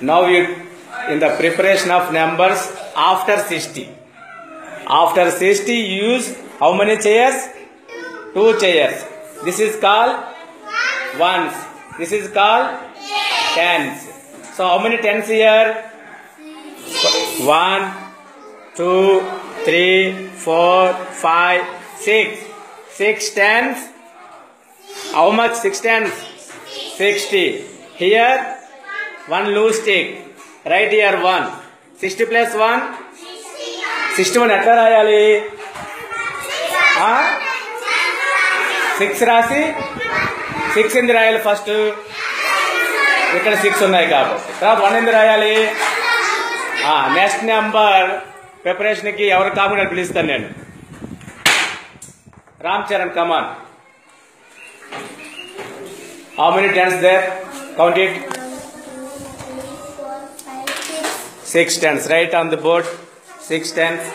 Now you in the preparation of numbers after 60. After 60 you use how many chairs? Two chairs. This is called ones. This is called tens. So how many tens here? One, two, three, four, five, six. Six tens. How much? Six tens? Sixty. Here, one loose stick. Right here, one. Sixty plus one. Sixty one ఎట్లా రాయాలి? Six రాసి? Six ఎందు రాయాలి first? ఇక్కడ six ఉన్నాయి కాబట్టి. తర్వాత one ఎందు రాయాలి? Next number. ప్రిపరేషన్కి ఎవరు కాకుండా పిలుస్తాను నేను. Ram Charan come on. How many tens there count it six tens write on the board six tens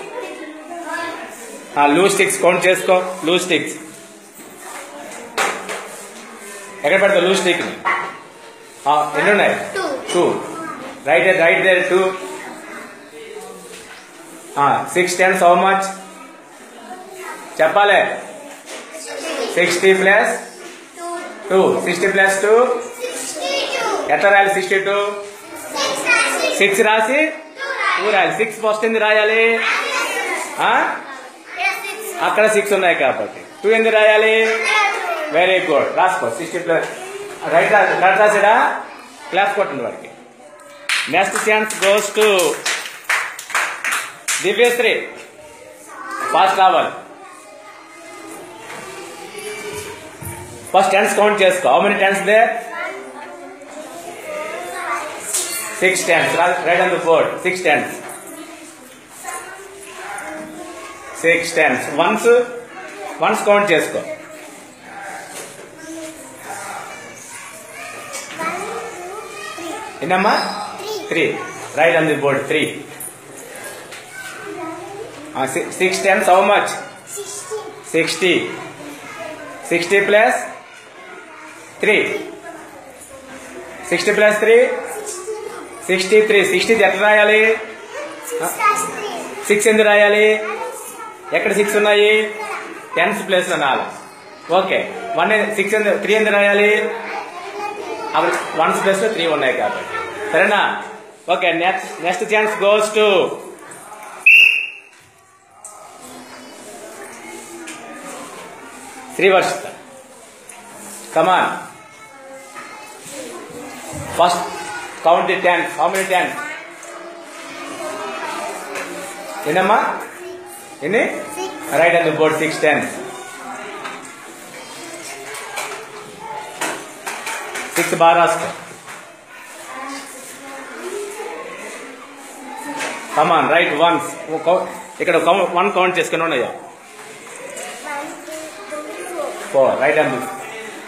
loose sticks count చేసుకో. లూ స్టిక్స్ ఎక్కడ పెడతావు లూ స్టిక్ ఎన్ని ఉన్నాయి. Two write right there two six tens how much చెప్పాలి. Sixty plus two sixty plus two ఎట్లా రాయాలి sixty two six రాసి? Two రాయాలి. సిక్స్ ఫస్ట్ ఎందుకు రాయాలి? అక్కడ సిక్స్ ఉన్నాయి కాబట్టి. టూ ఎందుకు రాయాలి? వెరీ గుడ్ రాసుకో. సిక్స్టీ ప్లస్ రైట్ కరెక్ట్ రాసాడా? క్లాస్ కొట్టండి వాడికి. Next chance goes to Divyasri fast రావాలి. ఫస్ట్ టెన్స్ కౌంట్ చేసుకో. How many tens they six tens write the board six tens six tens ones ones count చేసుకో. ఎన్నమ్మా? Three write the board three six tens how much sixty sixty plus three sixty plus three sixty three. Sixty ఎట్లా రాయాలి? Six ఎందుకు రాయాలి? ఎక్కడ six ఉన్నాయి? Tens ప్లేస్లో నాలుగు. Okay. One six ఎందుకు త్రీ ఎందుకు రాయాలి? అప్పుడు వన్స్ ప్లేస్లో త్రీ ఉన్నాయి కాబట్టి. సరేనా? Okay next next chance goes to. Srivarshitha. Come on. First count the ten how many ten ఎన్నమ్మా ఎన్ని write and board six ten six బాగా రాసుకో కమాన్ రైట్ వన్స్ ఇక్కడ వన్ కౌంట్ చేసుకుని ఉన్నాయా four write and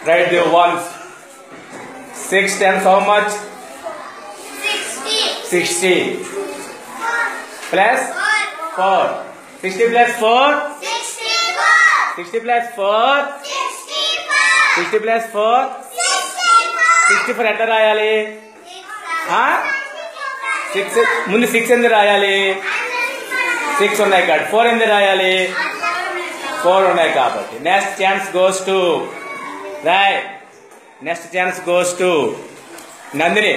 write the ones six tens how much sixty plus four sixty plus four sixty plus four sixty plus four sixty four ఎట్లా రాయాలి? Six ముందు six ఎందుకు రాయాలి? Six ఉన్నాయి కాబట్టి ఫోర్ ఎందుకు రాయాలి? ఫోర్ ఉన్నాయి కాబట్టి. Next chance goes to write next chance goes to Nandini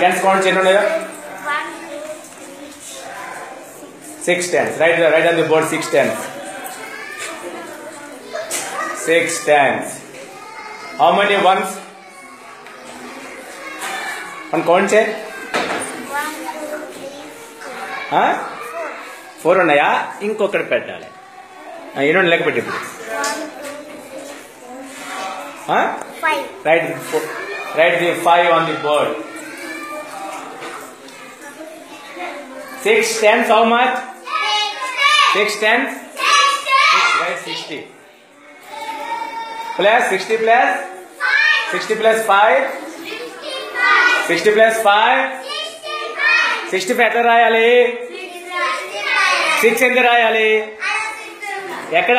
tens count ఎన్ని ఉన్నాయో six tens write write on the board six tens six tens how many ones one count చే four ఉన్నాయా ఇంకొకటి పెట్టాలి ఎన్ని లెక్క పెట్టి ఇప్పుడు write write the five on the board six tens how much six tens write sixty plus sixty plus sixty plus five sixty plus five sixty five ఎట్లా రాయాలి? సిక్స్ ఎంత రాయాలి? ఎక్కడ?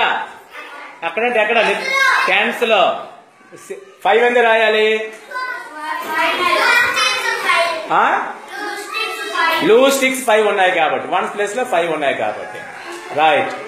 ఎక్కడంటే ఎక్కడ? టెన్స్లో ఫైవ్ ఎందుకు రాయాలి? లూ స్టిక్స్ ఫైవ్ ఉన్నాయి కాబట్టి. వన్ ప్లస్లో ఫైవ్ ఉన్నాయి కాబట్టి. రైట్